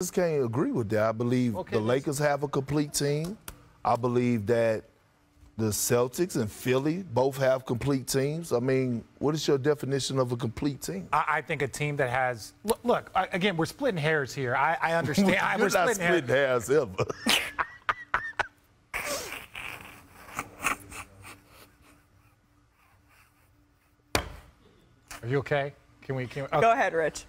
just can't agree with that. I believe Okay, the Lakers have a complete team. I believe that the Celtics and Philly both have complete teams. I mean, what is your definition of a complete team? I, I think a team that has look. look I, again, we're splitting hairs here. I, I understand. You're we're not splitting hairs. splitting hairs ever. Are you okay? Can we? Can we Go oh. ahead, Rich.